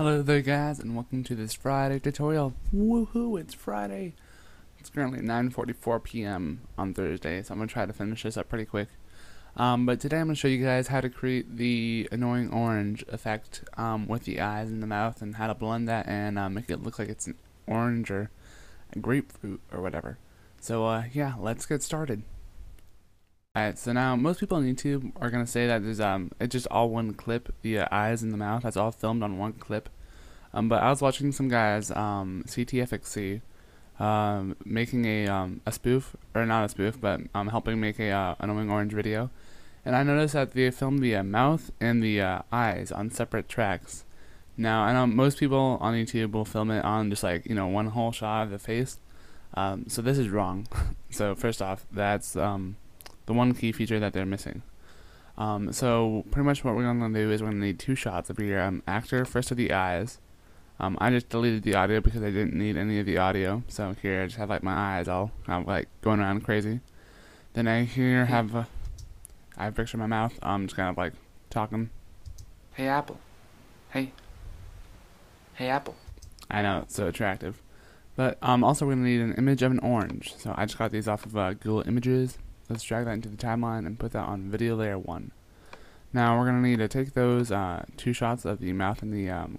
Hello there guys and welcome to this Friday tutorial. Woohoo, it's Friday. It's currently 9.44 p.m. on Thursday, so I'm going to try to finish this up pretty quick. Um, but today I'm going to show you guys how to create the annoying orange effect um, with the eyes and the mouth and how to blend that and uh, make it look like it's an orange or a grapefruit or whatever. So uh, yeah, let's get started. Alright, so now most people on YouTube are gonna say that there's um it's just all one clip, the uh, eyes and the mouth, that's all filmed on one clip. Um, but I was watching some guys, um, CTFXC, um, making a um a spoof or not a spoof, but um helping make a uh, annoying orange video, and I noticed that they filmed the uh, mouth and the uh, eyes on separate tracks. Now I know most people on YouTube will film it on just like you know one whole shot of the face, um, so this is wrong. so first off, that's um the one key feature that they're missing. Um, so pretty much what we're going to do is we're going to need two shots of your um, actor, first of the eyes. Um, I just deleted the audio because I didn't need any of the audio. So here I just have like my eyes all kind of like going around crazy. Then I here have uh, I have a picture of my mouth. I'm just kind of like talking. Hey Apple. Hey. Hey Apple. I know it's so attractive. But um, also we're gonna need an image of an orange. So I just got these off of uh, Google Images. Let's drag that into the timeline and put that on video layer 1. Now we're going to need to take those uh, two shots of the mouth and the um,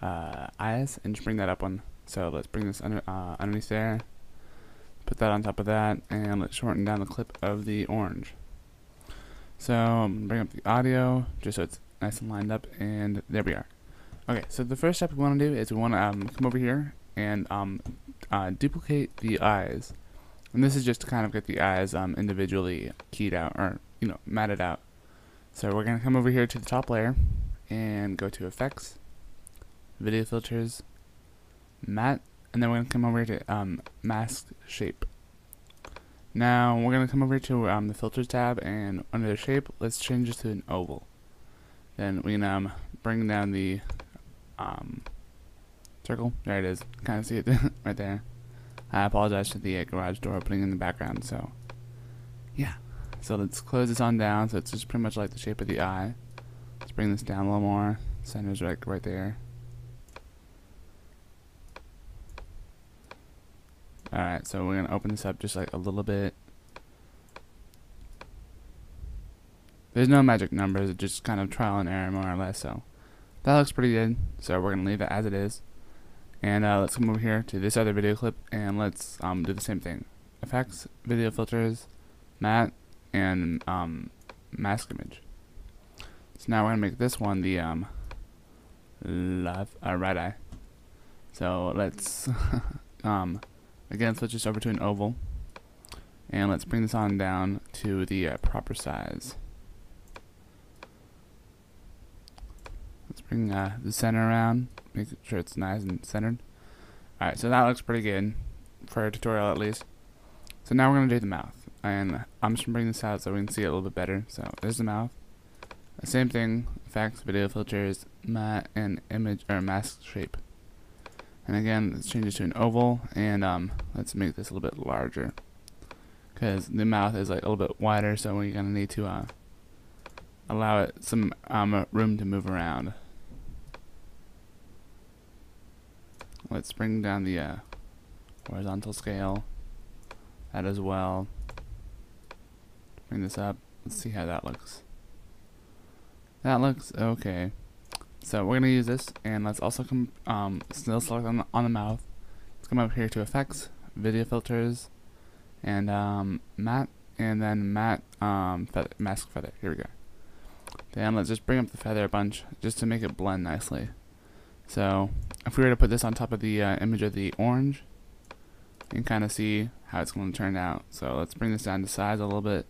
uh, eyes and just bring that up one. So let's bring this under, uh, underneath there, put that on top of that, and let's shorten down the clip of the orange. So I'm going to bring up the audio just so it's nice and lined up, and there we are. Okay, so the first step we want to do is we want to um, come over here and um, uh, duplicate the eyes. And this is just to kind of get the eyes um, individually keyed out, or, you know, matted out. So we're going to come over here to the top layer, and go to Effects, Video Filters, Matte, and then we're going to come over to um, Mask Shape. Now, we're going to come over to um, the Filters tab, and under the shape, let's change this to an oval. Then we can um, bring down the um, circle. There it is. Kind of see it right there. I apologize for the uh, garage door opening in the background, so yeah. So let's close this on down, so it's just pretty much like the shape of the eye. Let's bring this down a little more. Center's right, right there. Alright, so we're going to open this up just like a little bit. There's no magic numbers, it's just kind of trial and error more or less, so that looks pretty good. So we're going to leave it as it is. And uh, let's come over here to this other video clip and let's um, do the same thing. Effects, video filters, matte, and um, mask image. So now we're going to make this one the um, left, uh, right eye. So let's, um, again, switch this over to an oval. And let's bring this on down to the uh, proper size. Let's bring uh, the center around make sure it's nice and centered. Alright, so that looks pretty good for a tutorial at least. So now we're going to do the mouth. And I'm just going to bring this out so we can see it a little bit better. So there's the mouth. The same thing, effects, video filters, matte, and image or mask shape. And again, let's change it to an oval, and um, let's make this a little bit larger. Because the mouth is like a little bit wider, so we're going to need to uh, allow it some um, room to move around. Let's bring down the uh, horizontal scale. That as well. Bring this up. Let's see how that looks. That looks okay. So we're gonna use this, and let's also come um, still select on the, on the mouth. Let's come up here to effects, video filters, and um, matte, and then matte um, feather, mask feather. Here we go. Then let's just bring up the feather a bunch just to make it blend nicely. So if we were to put this on top of the uh, image of the orange, you can kind of see how it's going to turn out. So let's bring this down to size a little bit.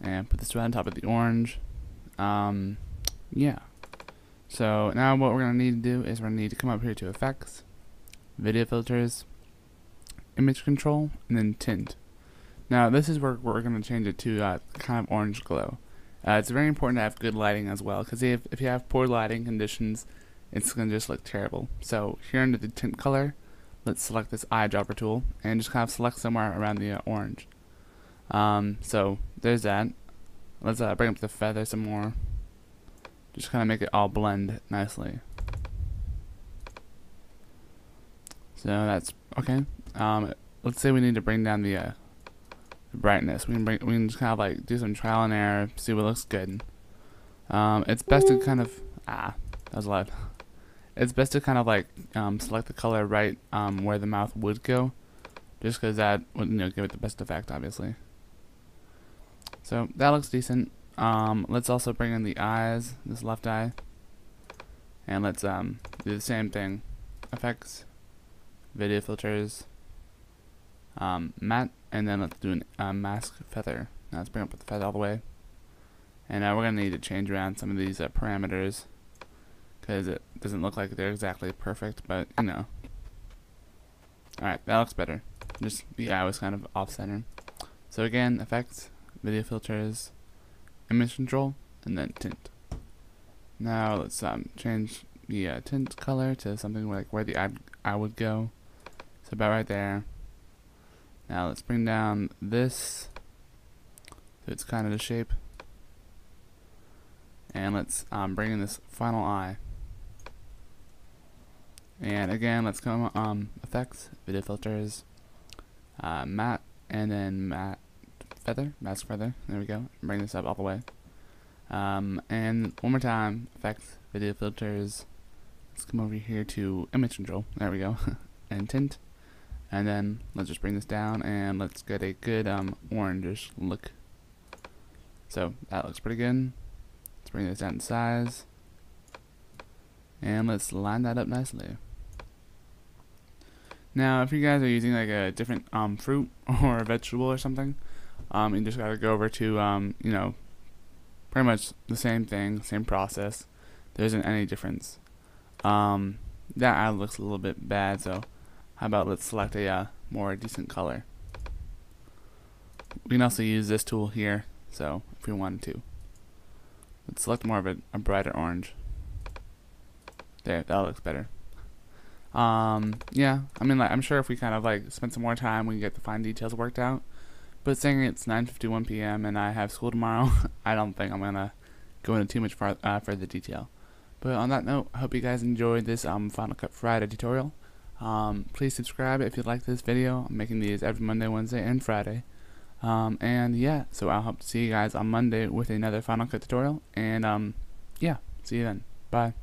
And put this right on top of the orange. Um, yeah. So now what we're going to need to do is we're going to need to come up here to Effects, Video Filters, Image Control, and then Tint. Now this is where we're going to change it to uh, kind of orange glow. Uh, it's very important to have good lighting as well, because if, if you have poor lighting conditions, it's going to just look terrible. So here under the tint color, let's select this eyedropper tool, and just kind of select somewhere around the uh, orange. Um, so there's that. Let's uh, bring up the feather some more. Just kind of make it all blend nicely. So that's okay. Um, let's say we need to bring down the, uh, the brightness. We can bring, we can just kind of like do some trial and error, see what looks good. Um, it's best to kind of ah, that was loud. It's best to kind of like um, select the color right um, where the mouth would go, just because that would you know give it the best effect, obviously. So that looks decent. Um, let's also bring in the eyes, this left eye, and let's um, do the same thing. Effects, video filters, um, matte, and then let's do a uh, mask feather. Now let's bring up the feather all the way. And uh, we're going to need to change around some of these uh, parameters because it doesn't look like they're exactly perfect, but you know. Alright, that looks better. Just the eye was kind of off-center. So again, effects, video filters, image control, and then tint. Now let's um, change the uh, tint color to something like where the eye, eye would go. So about right there. Now let's bring down this so it's kind of the shape. And let's um, bring in this final eye. And again, let's come um, effects, video filters, uh, matte, and then matte feather, mask feather. There we go. Bring this up all the way. Um, and one more time, effects, video filters. Let's come over here to image control. There we go. and tint. And then let's just bring this down and let's get a good um, orangish look. So that looks pretty good. Let's bring this down in size. And let's line that up nicely. Now, if you guys are using like a different um, fruit or vegetable or something, um, you just gotta go over to, um, you know, pretty much the same thing, same process. There isn't any difference. Um, that eye looks a little bit bad, so how about let's select a uh, more decent color. We can also use this tool here, so if we wanted to. Let's select more of a, a brighter orange. There, that looks better. Um, yeah, I mean, like, I'm sure if we kind of like spend some more time, we can get the fine details worked out. But saying it's 9:51 p.m. and I have school tomorrow, I don't think I'm gonna go into too much far, uh, further detail. But on that note, I hope you guys enjoyed this um, Final Cut Friday tutorial. Um, please subscribe if you like this video. I'm making these every Monday, Wednesday, and Friday. Um, and yeah, so I'll hope to see you guys on Monday with another Final Cut tutorial. And um, yeah, see you then. Bye.